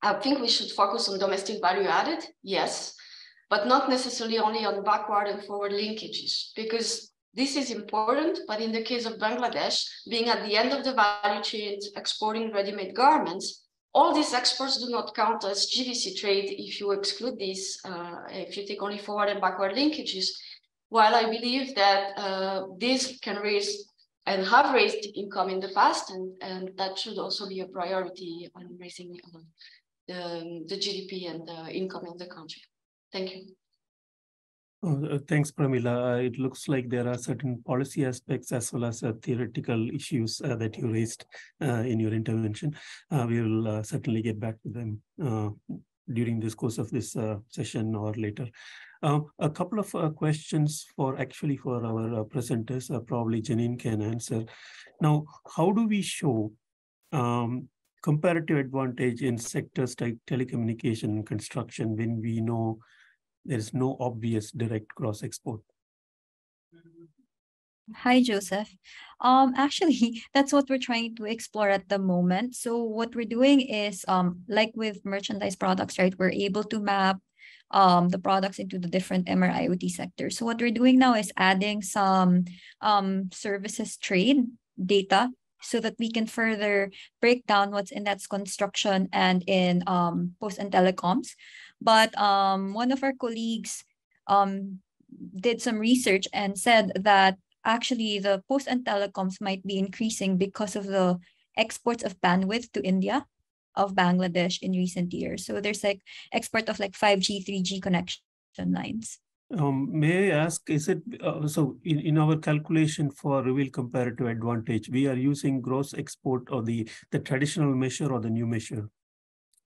I think we should focus on domestic value added, yes, but not necessarily only on backward and forward linkages, because this is important. But in the case of Bangladesh, being at the end of the value chain, exporting ready-made garments, all these exports do not count as GVC trade if you exclude these, uh, if you take only forward and backward linkages while I believe that uh, this can raise and have raised income in the past, and, and that should also be a priority on raising uh, the, the GDP and the income of the country. Thank you. Oh, uh, thanks, Pramila. Uh, it looks like there are certain policy aspects as well as uh, theoretical issues uh, that you raised uh, in your intervention. We will certainly get back to them during this course of this session or later. Um, a couple of questions for actually for our presenters, probably Janine can answer. Now, how do we show um, comparative advantage in sectors like telecommunication and construction when we know there's no obvious direct cross export. Hi, Joseph. Um, actually, [LAUGHS] that's what we're trying to explore at the moment. So what we're doing is, um, like with merchandise products, right? We're able to map um, the products into the different MRIOT sectors. So what we're doing now is adding some um, services trade data so that we can further break down what's in that construction and in um, post and telecoms. But um, one of our colleagues um, did some research and said that actually the post and telecoms might be increasing because of the exports of bandwidth to India of Bangladesh in recent years. So there's like export of like 5G, 3G connection lines. Um, may I ask, is it, uh, so in, in our calculation for reveal comparative advantage, we are using gross export or the, the traditional measure or the new measure?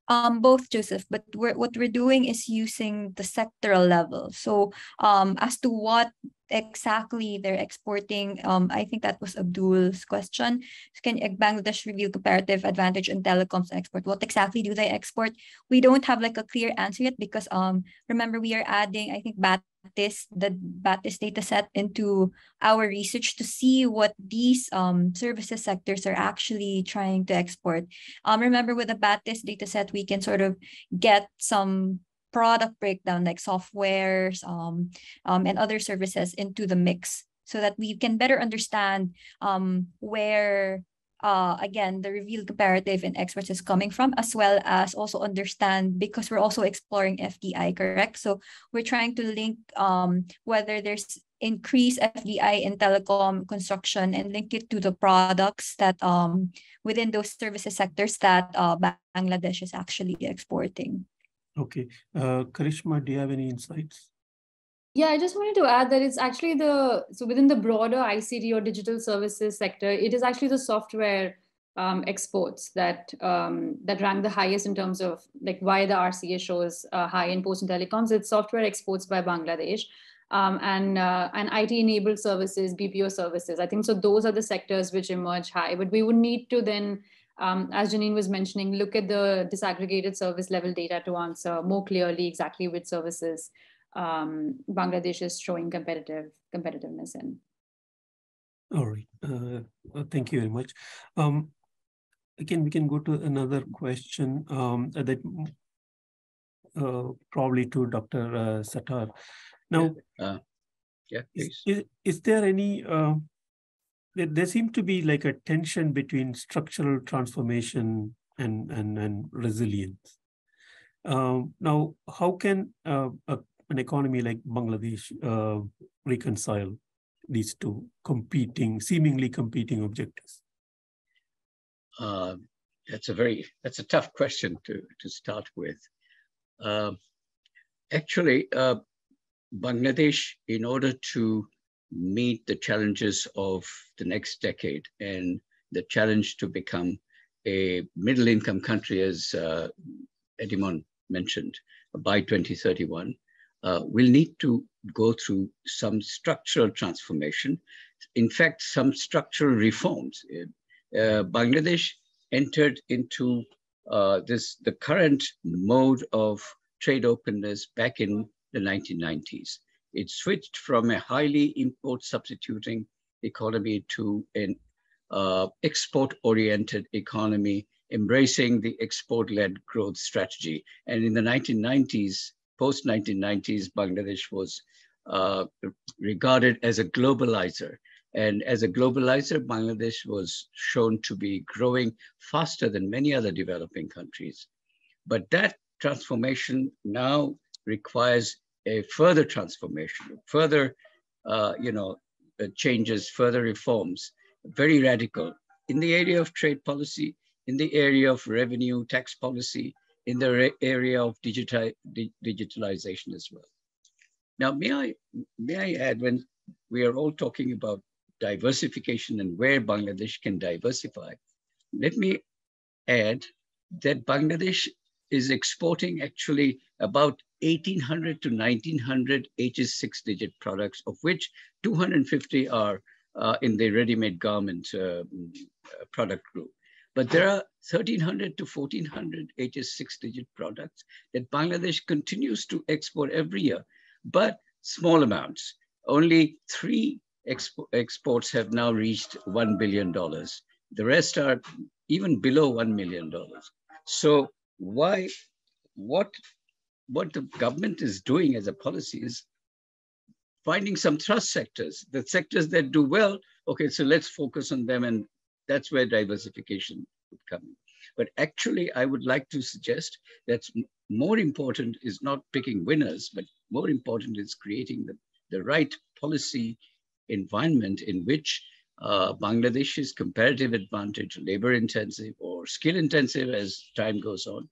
Um, both, Joseph, but we're, what we're doing is using the sectoral level. So um, as to what exactly they're exporting, um, I think that was Abdul's question. Can Bangladesh reveal comparative advantage in telecoms export? What exactly do they export? We don't have like a clear answer yet because um, remember we are adding, I think, BAT this the BATIS data set into our research to see what these um, services sectors are actually trying to export. Um, remember with the BATIS data set, we can sort of get some product breakdown like softwares um, um, and other services into the mix so that we can better understand um, where uh, again, the revealed comparative and experts is coming from, as well as also understand because we're also exploring FDI, correct? So we're trying to link um, whether there's increased FDI in telecom construction and link it to the products that um, within those services sectors that uh, Bangladesh is actually exporting. Okay. Uh, Karishma, do you have any insights? Yeah, I just wanted to add that it's actually the so within the broader ICT or digital services sector, it is actually the software um, exports that um, that rank the highest in terms of like why the RCA shows uh, high in post and telecoms. It's software exports by Bangladesh. Um, and uh, and IT enabled services, BPO services. I think so. Those are the sectors which emerge high. But we would need to then, um, as Janine was mentioning, look at the disaggregated service level data to answer more clearly exactly which services um, Bangladesh is showing competitive competitiveness in. All right. Uh, thank you very much. Um, again, we can go to another question um, that uh, probably to Dr. Uh, Sattar. Now, yeah, uh, yeah please. Is, is there any, uh, there, there seems to be like a tension between structural transformation and, and, and resilience. Um, now, how can uh, a an economy like Bangladesh uh, reconcile these two competing, seemingly competing objectives? Uh, that's a very that's a tough question to to start with. Uh, actually, uh, Bangladesh, in order to meet the challenges of the next decade and the challenge to become a middle income country, as uh, Edimon mentioned, by 2031, uh, will need to go through some structural transformation. In fact, some structural reforms. Uh, Bangladesh entered into uh, this the current mode of trade openness back in the 1990s. It switched from a highly import substituting economy to an uh, export-oriented economy, embracing the export-led growth strategy. And in the 1990s, post 1990s, Bangladesh was uh, regarded as a globalizer. And as a globalizer, Bangladesh was shown to be growing faster than many other developing countries. But that transformation now requires a further transformation, further, uh, you know, uh, changes, further reforms, very radical in the area of trade policy, in the area of revenue tax policy, in the area of digital, di digitalization as well. Now, may I, may I add, when we are all talking about diversification and where Bangladesh can diversify, let me add that Bangladesh is exporting actually about 1800 to 1900 HS six digit products, of which 250 are uh, in the ready-made garment uh, product group. But there are 1300 to 1400 HS six digit products that Bangladesh continues to export every year, but small amounts. Only three expo exports have now reached $1 billion. The rest are even below $1 million. So why, what, what the government is doing as a policy is finding some trust sectors, the sectors that do well, okay, so let's focus on them and that's where diversification would come in. But actually, I would like to suggest that more important is not picking winners, but more important is creating the, the right policy environment in which uh, Bangladesh's comparative advantage, labor intensive or skill intensive as time goes on,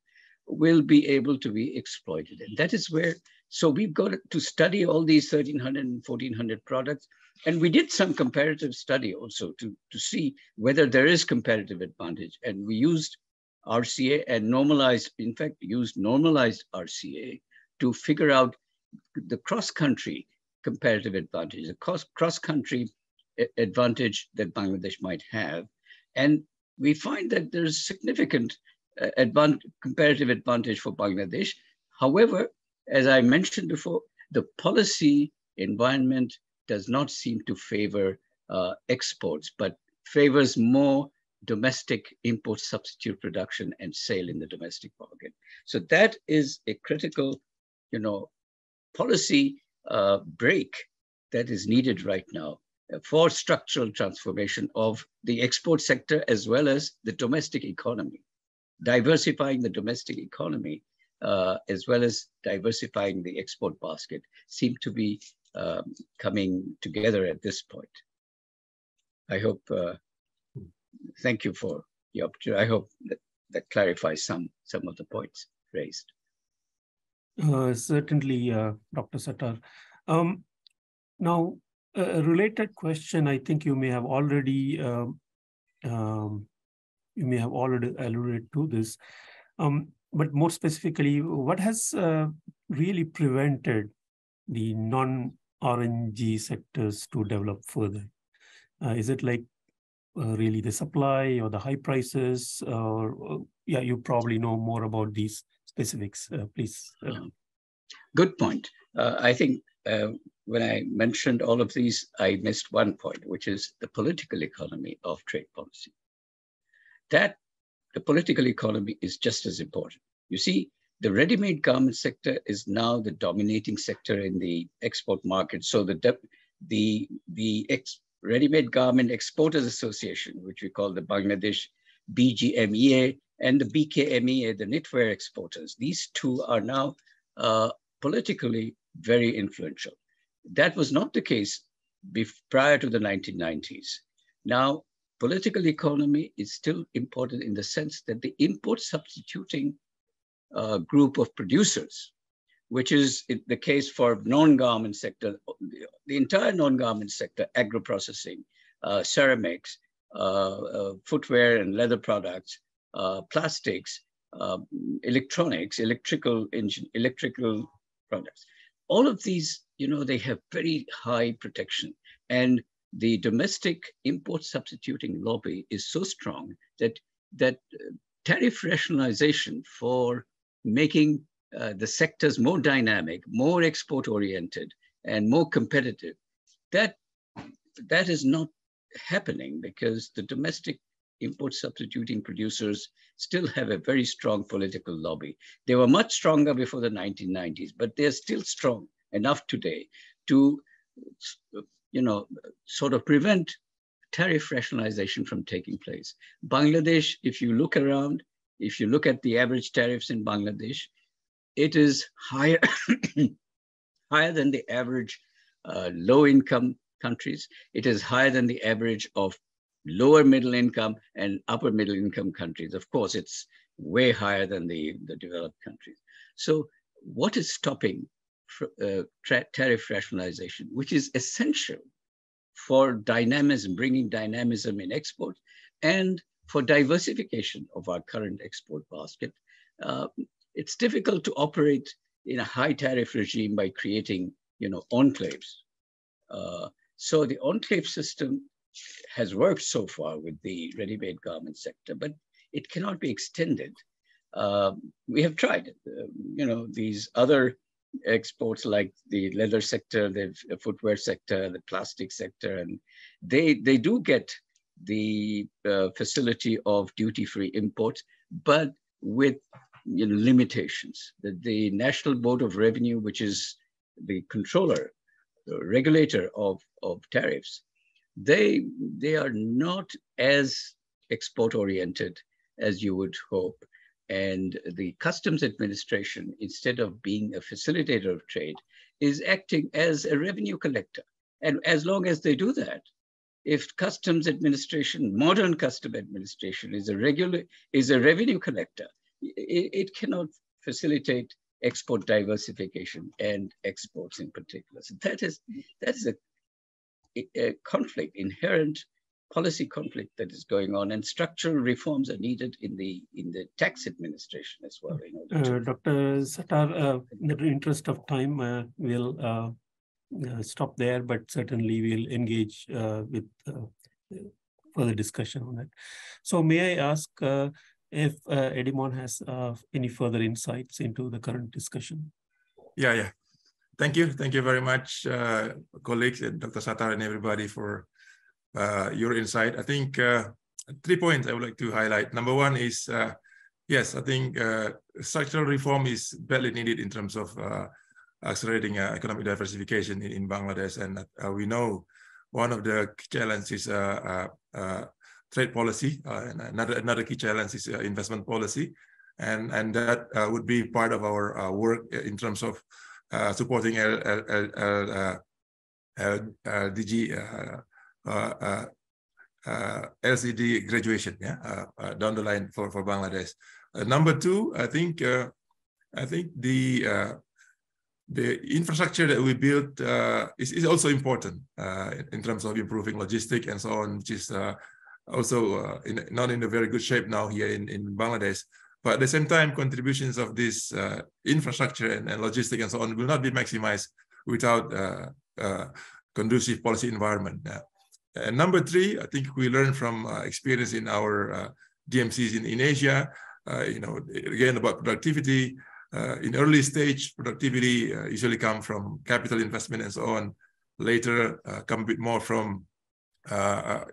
will be able to be exploited. And that is where, so we've got to study all these 1300 and 1400 products. And we did some comparative study also to, to see whether there is comparative advantage. And we used RCA and normalized, in fact, used normalized RCA to figure out the cross-country comparative advantage, the cross-country advantage that Bangladesh might have. And we find that there's significant uh, advantage, comparative advantage for Bangladesh. However, as I mentioned before, the policy environment does not seem to favor uh, exports, but favors more domestic import substitute production and sale in the domestic market. So that is a critical, you know, policy uh, break that is needed right now for structural transformation of the export sector as well as the domestic economy, diversifying the domestic economy uh, as well as diversifying the export basket seem to be um, coming together at this point. I hope, uh, thank you for the opportunity. I hope that, that clarifies some, some of the points raised. Uh, certainly, uh, Dr. Sattar. Um, now, a related question, I think you may have already um, um, you may have already alluded to this, um, but more specifically, what has uh, really prevented the non-RMG sectors to develop further? Uh, is it like uh, really the supply or the high prices? Or uh, yeah, you probably know more about these specifics. Uh, please. Uh. Good point. I think when I mentioned all of these, I missed one point, which is the political economy of trade policy. That the political economy is just as important. You see, the ready-made garment sector is now the dominating sector in the export market. So the the the Ready-Made Garment Exporters Association, which we call the Bangladesh BGMEA, and the BKMEA, the knitwear exporters. These two are now uh, politically very influential. That was not the case prior to the 1990s. Now, political economy is still important in the sense that the import substituting uh, group of producers, which is the case for non-garment sector, the entire non-garment sector, agro-processing, uh, ceramics, uh, uh footwear and leather products, uh, plastics, um, electronics, electrical engine, electrical products. All of these you know, they have very high protection. And the domestic import substituting lobby is so strong that, that tariff rationalization for making uh, the sectors more dynamic, more export oriented, and more competitive, that, that is not happening because the domestic import substituting producers still have a very strong political lobby. They were much stronger before the 1990s, but they're still strong enough today to, you know, sort of prevent tariff rationalization from taking place. Bangladesh, if you look around, if you look at the average tariffs in Bangladesh, it is higher, [COUGHS] higher than the average uh, low income countries. It is higher than the average of lower middle income and upper middle income countries. Of course, it's way higher than the, the developed countries. So what is stopping uh, tariff rationalization, which is essential for dynamism, bringing dynamism in export and for diversification of our current export basket. Uh, it's difficult to operate in a high tariff regime by creating, you know, enclaves. Uh, so the enclave system has worked so far with the ready-made garment sector, but it cannot be extended. Uh, we have tried, uh, you know, these other exports like the leather sector, the footwear sector, the plastic sector, and they they do get the uh, facility of duty-free import, but with you know, limitations. The, the National Board of Revenue, which is the controller, the regulator of, of tariffs, they, they are not as export-oriented as you would hope. And the Customs Administration, instead of being a facilitator of trade, is acting as a revenue collector. And as long as they do that, if customs administration, modern custom administration is a regular, is a revenue collector, it, it cannot facilitate export diversification and exports in particular. So that is, that is a, a conflict, inherent policy conflict that is going on and structural reforms are needed in the in the tax administration as well. Uh, Dr. Sattar, uh, in the interest of time, uh, we'll uh, stop there, but certainly we'll engage uh, with further discussion on that. So may I ask if uh, Edimon has any further insights into the current discussion? Yeah, yeah. Thank you. Thank you very much, colleagues and Dr. Sattar and everybody for uh, your insight. I think uh, three points I would like to highlight. Number one is, uh, yes, I think structural reform is badly needed in terms of accelerating uh, economic diversification in, in Bangladesh. And uh, we know one of the challenges is trade policy. and another, another key challenge is investment policy. And, and that would be part of our work in terms of supporting L, L, L, uh, uh, uh, LCD graduation, yeah, down the line for for Bangladesh. number two, I think I think the the infrastructure that we built uh, is, is also important uh, in terms of improving logistic and so on, which is uh, also in, not in a very good shape now here in, in Bangladesh. But at the same time, contributions of this infrastructure and, and logistic and so on will not be maximized without conducive policy environment. And number three, I think we learned from uh, experience in our uh, DMCs in, in Asia, uh, you know, again about productivity. Uh, in early stage, productivity uh, usually come from capital investment and so on. Later, uh, come a bit more from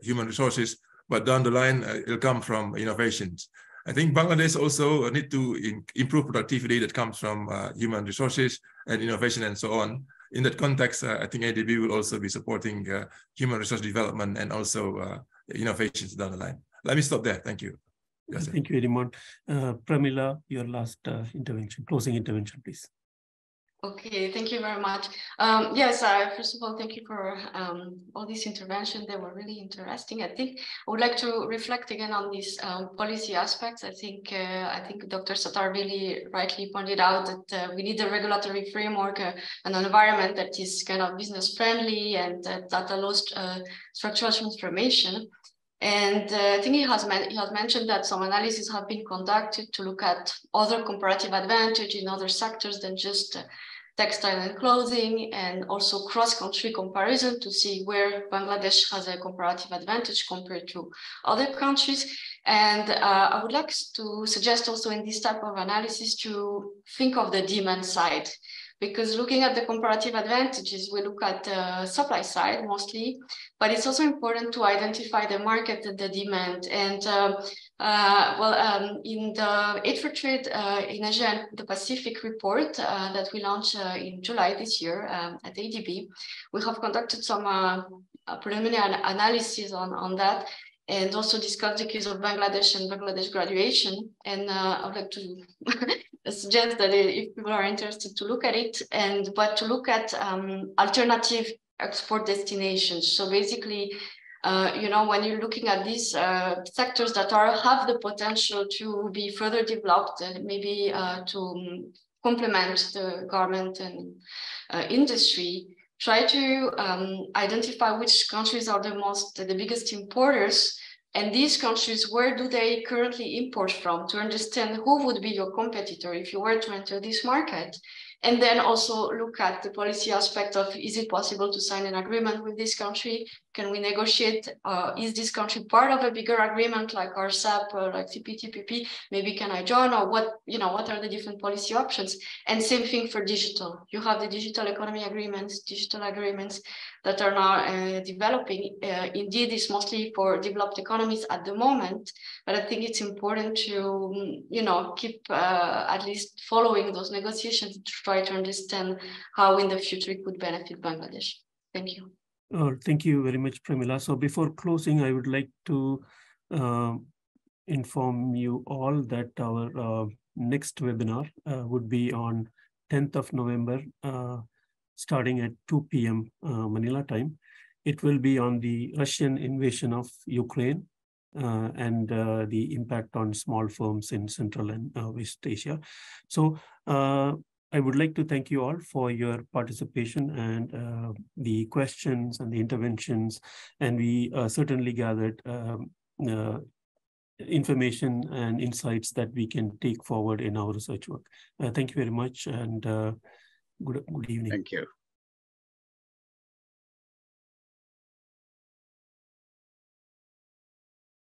human resources, but down the line, it'll come from innovations. I think Bangladesh also need to in, improve productivity that comes from human resources and innovation and so on in that context, uh, I think ADB will also be supporting uh, human resource development and also uh, innovations down the line. Let me stop there. Thank you. Yes, Thank you, Edimon. Uh, Pramila, your last uh, intervention, closing intervention, please. Okay, thank you very much. Um, yes, uh, first of all, thank you for um, all these interventions. They were really interesting. I think I would like to reflect again on these um, policy aspects. I think uh, I think Dr. Sattar really rightly pointed out that uh, we need a regulatory framework uh, and an environment that is kind of business friendly and that allows uh, structural transformation. And uh, I think he has, he has mentioned that some analyses have been conducted to look at other comparative advantage in other sectors than just uh, textile and clothing, and also cross-country comparison to see where Bangladesh has a comparative advantage compared to other countries. And uh, I would like to suggest also in this type of analysis to think of the demand side because looking at the comparative advantages, we look at the supply side mostly, but it's also important to identify the market and the demand. And uh, uh, well, um, in the Aid for Trade uh, in Asia and the Pacific report uh, that we launched uh, in July this year um, at ADB, we have conducted some uh, preliminary analysis on, on that and also discussed the case of Bangladesh and Bangladesh graduation. And I would like to [LAUGHS] suggest that if people are interested to look at it and but to look at um, alternative export destinations. So basically, uh, you know, when you're looking at these uh, sectors that are have the potential to be further developed and maybe uh, to complement the garment and uh, industry, try to um, identify which countries are the most, the biggest importers, and these countries, where do they currently import from to understand who would be your competitor if you were to enter this market? And then also look at the policy aspect of, is it possible to sign an agreement with this country? Can we negotiate? Uh, is this country part of a bigger agreement like RCEP or like CPTPP? Maybe can I join or what, you know, what are the different policy options? And same thing for digital. You have the digital economy agreements, digital agreements that are now uh, developing. Uh, indeed, it's mostly for developed economies at the moment, but I think it's important to, you know, keep uh, at least following those negotiations to try to understand how in the future it could benefit Bangladesh. Thank you. Uh, thank you very much, Pramila. So before closing, I would like to uh, inform you all that our uh, next webinar uh, would be on 10th of November, uh, starting at 2 p.m. Manila time. It will be on the Russian invasion of Ukraine and the impact on small firms in Central and West Asia. So I would like to thank you all for your participation and uh, the questions and the interventions. And we uh, certainly gathered um, uh, information and insights that we can take forward in our research work. Uh, thank you very much and uh, good, good evening. Thank you.